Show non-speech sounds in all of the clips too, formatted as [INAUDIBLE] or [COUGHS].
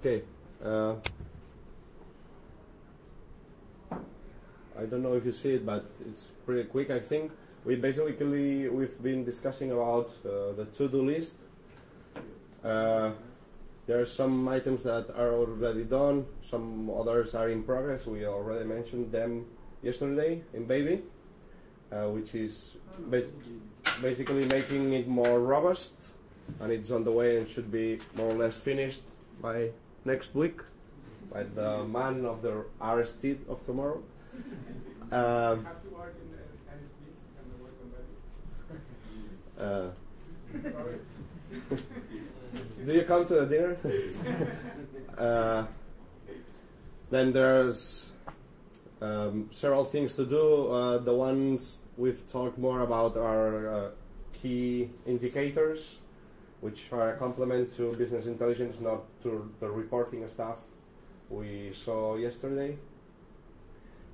Okay. Uh, I don't know if you see it, but it's pretty quick. I think we basically we've been discussing about uh, the to-do list. Uh, there are some items that are already done. Some others are in progress. We already mentioned them yesterday in BABI, uh, which is bas- basically making it more robust, and it's on the way and should be more or less finished by next week by the man of the RST of tomorrow. Um, Have to work in the NSB and the work on that. [LAUGHS] uh, do you come to the dinner? [LAUGHS] uh, then there's um, several things to do. Uh, the ones we've talked more about are uh, key indicators, which are a complement to business intelligence, not to the reporting stuff we saw yesterday.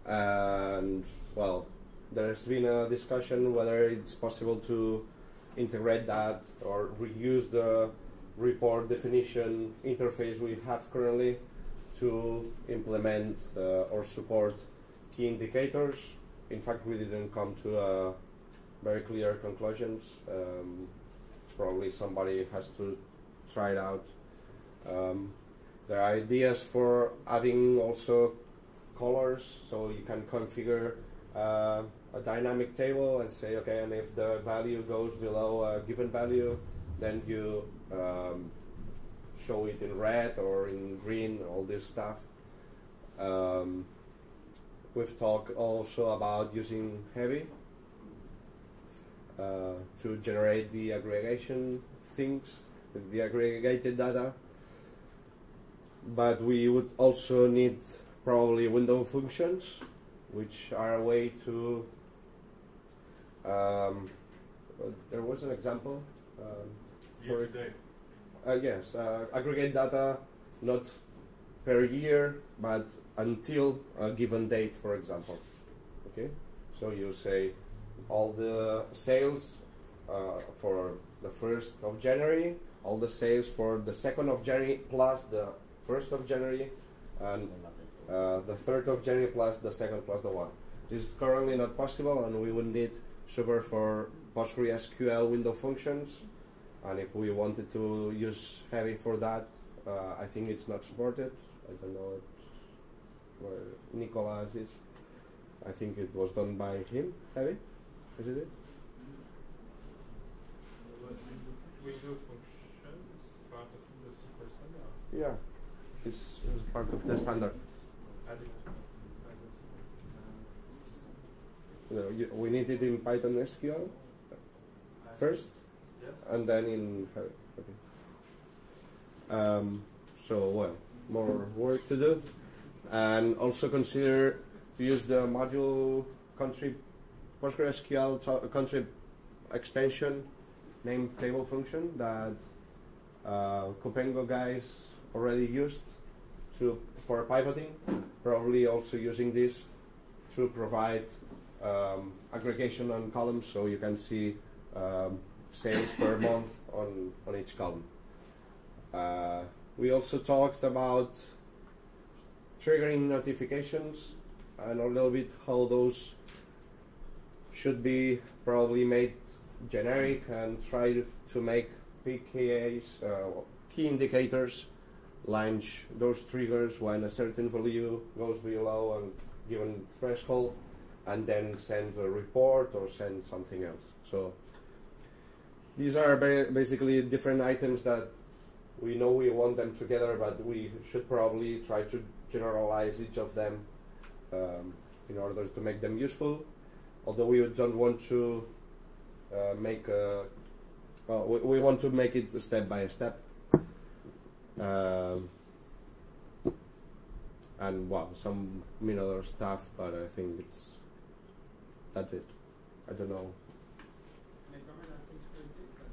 And well, there's been a discussion whether it's possible to integrate that or reuse the report definition interface we have currently to implement uh, or support key indicators. In fact, we didn't come to uh, very clear conclusions. Um, probably somebody has to try it out. Um, there are ideas for adding also colors, so you can configure uh, a dynamic table and say, okay, and if the value goes below a given value, then you um, show it in red or in green, all this stuff. Um, we've talked also about using heavy uh, to generate the aggregation things, the aggregated data. But we would also need probably window functions, which are a way to. Um, there was an example. Um, for Year uh, yes, uh, aggregate data not per year, but until a given date, for example. Okay, so you say all the sales uh, for the first of January, all the sales for the second of January plus the first of January, and uh, the third of January plus the second plus the one. This is currently not possible, and we would need Sugar for PostgreSQL window functions. And if we wanted to use Heavy for that, uh, I think it's not supported. I don't know where Nicolas is. I think it was done by him. Heavy, is it? it? Window functions, part of the SQL standard. Yeah, it's, it's part of the standard. Adding, You we need it in Python SQL first, Yes. and then in Okay. Um, so well, more work to do, and also consider to use the module country PostgreSQL country extension name table function that uh, Coopengo guys already used to for pivoting. Probably also using this to provide um, aggregation on columns, so you can see um, sales per [COUGHS] month on on each column. Uh, we also talked about triggering notifications and a little bit how those should be probably made generic and try to, make PKAs, uh, key indicators, launch those triggers when a certain value goes below a given threshold, and then send a report or send something else. So these are basically different items that we know we want them together, but we should probably try to generalize each of them um, in order to make them useful. Although we don't want to uh, make a, well, we, we want to make it step by step. Um, and well, some minor stuff, but I think it's that's it. I don't know. Can I comment? I think it's very big, but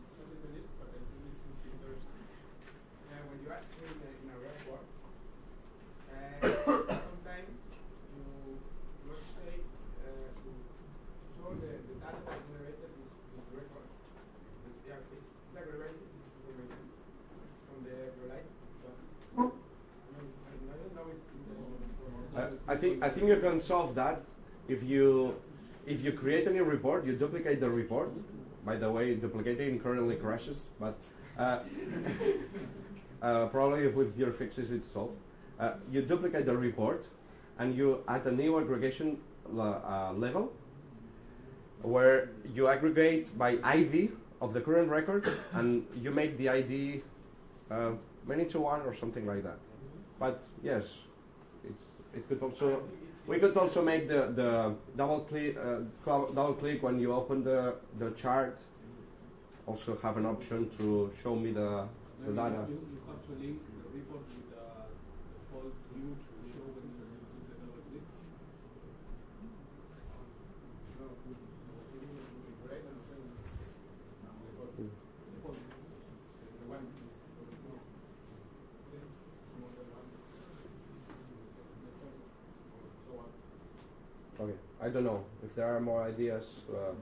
it's not in the list, but I think it's interesting. Uh, when you are in a, in a report, uh, sometimes you you have to say uh, to show the, the data that generated this, this record. It's, yeah, it's, it's aggregated this information from the relate. But think I think you can solve that if you if you create a new report, you duplicate the report. By the way, duplicating currently crashes, but uh, [LAUGHS] uh, probably with your fixes it's solved. Uh, you duplicate the report, and you add a new aggregation uh, level where you aggregate by ID of the current record, [COUGHS] and you make the ID uh, many to one or something like that. But yes, it could also we could also make the, the double click uh, double click when you open the, the chart. Also have an option to show me the, the data. You, you have I don't know if there are more ideas. Uh,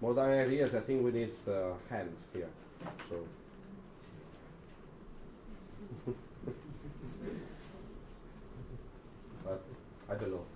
more than ideas, I think we need uh, hands here. So. [LAUGHS] but I don't know.